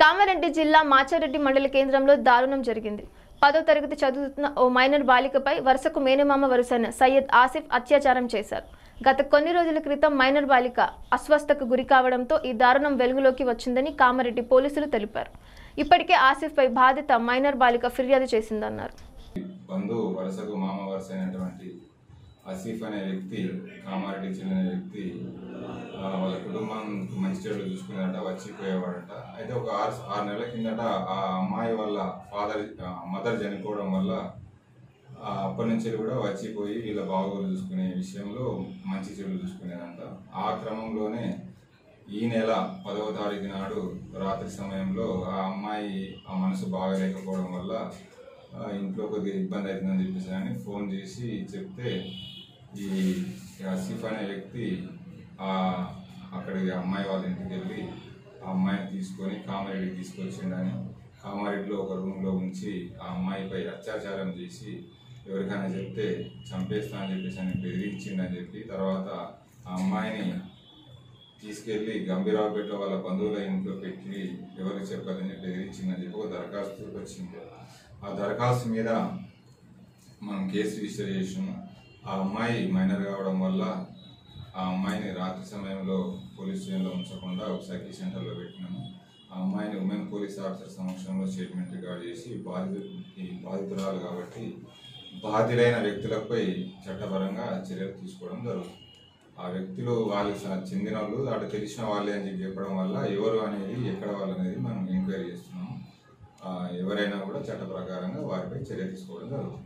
కామారెడ్డి జిల్లా మాచారెడ్డి మండల కేంద్రంలో దారుణం జరిగింది. పదో తరగతి చదువుతున్న ఓ మైనర్ బాలికపై వరుసకు మేనమామ వరుసైన సయ్యద్ ఆసిఫ్ అత్యాచారం చేశారు. గత కొన్ని రోజుల క్రితం మైనర్ బాలిక అస్వస్థకు గురి కావడంతో ఈ దారుణం వెలుగులోకి వచ్చిందని కామారెడ్డి పోలీసులు తెలిపారు. ఇప్పటికే ఆసిఫ్పై బాధిత మైనర్ బాలిక ఫిర్యాదు చేసిందన్నారు. బంధువు వరుసకు మామ ఆసిఫ్ అనే వ్యక్తి కామారెడ్డి చెందిన వ్యక్తి వాళ్ళ కుటుంబం మంచి చెడు చూసుకునేదట వచ్చిపోయేవాడట. అయితే ఒక ఆరు ఆరు నెలల కిందట ఆ అమ్మాయి వాళ్ళ ఫాదర్ మదర్ చనిపోవడం వల్ల ఆ, అప్పటి నుంచి కూడా వచ్చిపోయి వీళ్ళ బాగోలు చూసుకునే విషయంలో మంచి చెడు చూసుకునేదంట. ఆ క్రమంలోనే ఈ నెల పదవ తారీఖు నాడు రాత్రి సమయంలో ఆ అమ్మాయి ఆ మనసు బాగలేకపోవడం వల్ల ఇంట్లో కొద్దిగా ఇబ్బంది అవుతుందని చెప్పేసి అని ఫోన్ చేసి చెప్తే ఈ ఆసిఫ్ అనే వ్యక్తి అక్కడికి ఆ అమ్మాయి వాళ్ళ ఇంటికి వెళ్ళి ఆ అమ్మాయిని తీసుకొని కామారెడ్డికి తీసుకొచ్చిండని కామారెడ్డిలో ఒక రూమ్లో ఉంచి ఆ అమ్మాయిపై అత్యాచారం చేసి ఎవరికైనా చెప్తే చంపేస్తా అని చెప్పేసి అని బెదిరించిండని చెప్పి తర్వాత ఆ అమ్మాయిని తీసుకెళ్ళి గంభీరావుపేట వాళ్ళ బంధువుల ఇంట్లో పెట్టి ఎవరికి చెప్పాలని బెదిరించిందని చెప్పి ఒక దరఖాస్తు వచ్చింది. ఆ దరఖాస్తు మీద మనం కేసు రిజిస్టర్ చేసాము ఆ అమ్మాయి మైనర్ కావడం వల్ల ఆ అమ్మాయిని రాత్రి సమయంలో పోలీస్ స్టేషన్లో ఉంచకుండా ఒక సైకిల్ సెంటర్లో పెట్టినాము. ఆ అమ్మాయిని ఉమెన్ పోలీస్ ఆఫీసర్ సమక్షంలో స్టేట్మెంట్ రికార్డ్ చేసి బాధితు ఈ బాధితురాలు కాబట్టి బాధితులైన వ్యక్తులపై చట్టపరంగా చర్యలు తీసుకోవడం జరుగుతుంది. ఆ వ్యక్తులు వాళ్ళు చెందిన వాళ్ళు అటు తెలిసిన వాళ్ళే అని చెప్పి చెప్పడం వల్ల ఎవరు అనేది ఎక్కడ వాళ్ళు అనేది మనం ఎంక్వైరీ చేస్తున్నాము. ఎవరైనా కూడా చట్ట ప్రకారంగా వారిపై చర్య తీసుకోవడం జరుగుతుంది.